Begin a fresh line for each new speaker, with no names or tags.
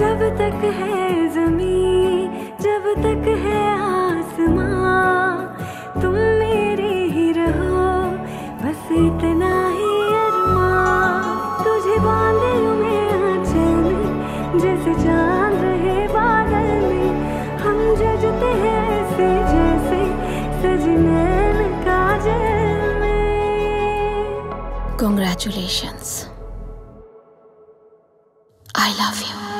जब तक है जमी जब तक है आसमां, तुम मेरे ही रहो, बस इतना ही अरमा तुझे बांधे मैं आंचल जैसे चाँद रहे बादल में। हम जजते हैं ऐसे जैसे सजनैन काजल में।
Congratulations I love you.